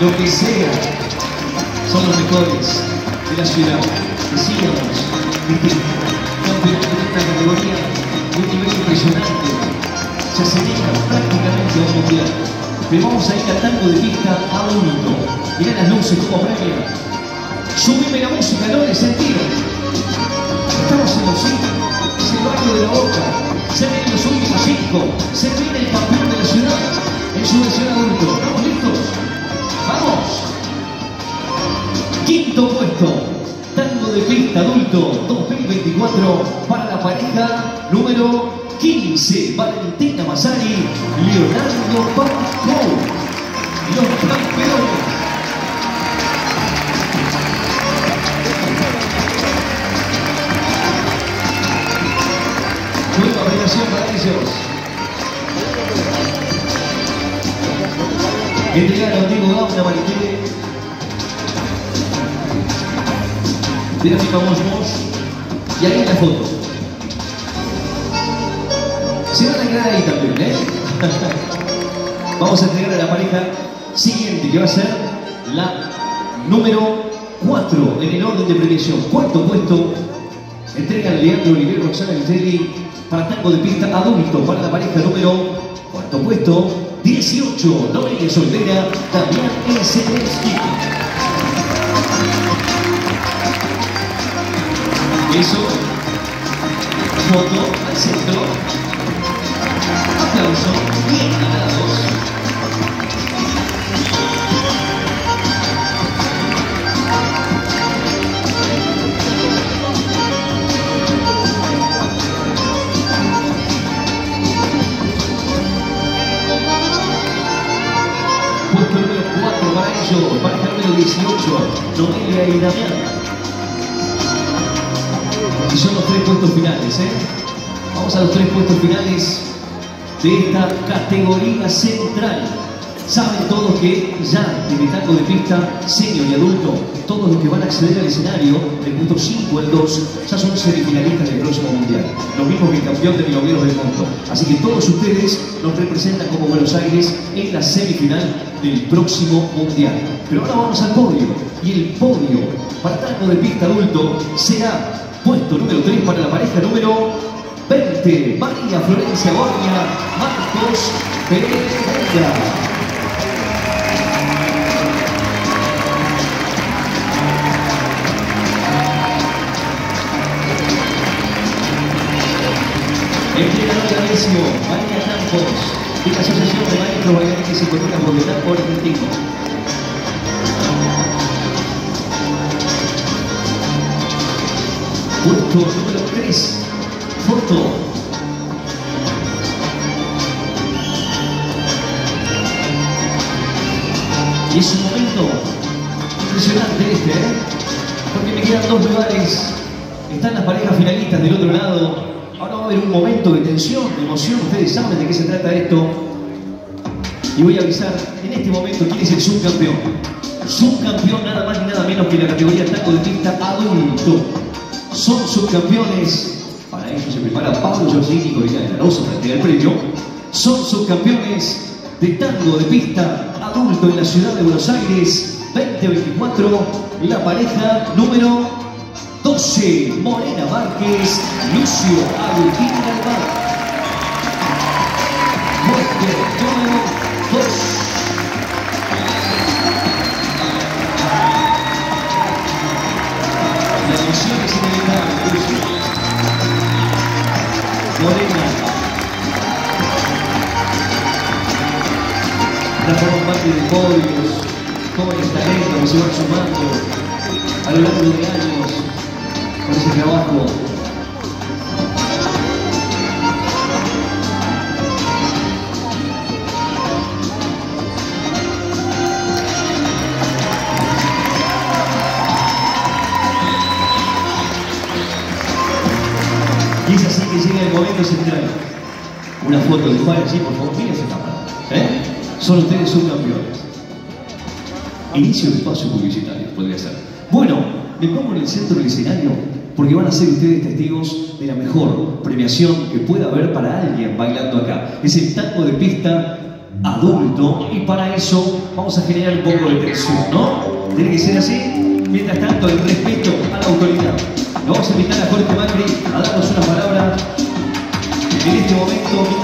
lo que sea, son los mejores de la ciudad. Decíamos, ¿viste? campeonato de esta categoría de un nivel impresionante. Se asemeja prácticamente a un mundial. Pero vamos a ir al tango de pista adulto. Mirá las luces como premian. Subime la música, no le sentido. Estamos en los es el barrio de la boca. Quinto puesto. Tango de pista adulto 2024 para la pareja número 15. Valentina Massari, Leonardo Paco. Los campeones. Nueva premiación para ellos. Entregaron Diego Gauna, Mariquere. De la FIFA Mos Mos. Y ahí la foto. Se van a quedar ahí también, ¿eh? Vamos a entregar a la pareja siguiente, que va a ser la número 4 en el orden de premiación. Cuarto puesto, entrega Leandro Oliver Roxana Vitelli para tango de pista adulto para la pareja número cuarto puesto, 18, Noelia Soltera, Damián Eselensky. Eso, foto al centro, aplauso, bien ganados. Puesto número 4 para ellos, pareja número 18, Noelia y Damián. Son los tres puestos finales, ¿eh? Vamos a los tres puestos finales de esta categoría central. Saben todos que ya en el tango de pista, senior y adulto, todos los que van a acceder al escenario, del punto 5 al 2, ya son semifinalistas del próximo mundial. Lo mismo que el campeón de milongueros del mundo. Así que todos ustedes nos representan como Buenos Aires en la semifinal del próximo mundial. Pero ahora vamos al podio. Y el podio para tango de pista adulto será puesto número 3 para la pareja número 20, María Florencia Borgia, Marcos de Alessio, María Campos, de la Asociación de Maestros Bailarines y Colegas Bogotá por Puesto número 3, foto. Y es un momento impresionante este, ¿eh? Porque me quedan dos lugares. Están las parejas finalistas del otro lado. Ahora va a haber un momento de tensión, de emoción. Ustedes saben de qué se trata esto. Y voy a avisar en este momento quién es el subcampeón. Subcampeón nada más ni nada menos que la categoría taco de pista adulto. Son subcampeones. Para ello se prepara Pablo Giorgini Corina de la Rosa para entregar el premio. Son subcampeones de tango de pista adulto en la ciudad de Buenos Aires 2024. La pareja número 12, Morena Márquez, Lucio Agustín Galván. Puesto número 2. Morena. Ya parte de podios, jóvenes talentos que se van sumando a lo largo de años con ese trabajo. Que llega el momento central. Una foto de Juan allí, por favor, miren esa cámara. ¿Eh? Son ustedes subcampeones. Inicio de espacio publicitario, podría ser. Bueno, me pongo en el centro del escenario porque van a ser ustedes testigos de la mejor premiación que pueda haber para alguien bailando acá. Es el tango de pista adulto y para eso vamos a generar un poco de tensión, ¿no? Tiene que ser así. Mientras tanto, el respeto a la autoridad. Vamos a invitar a Jorge Macri a darnos una palabra en este momento.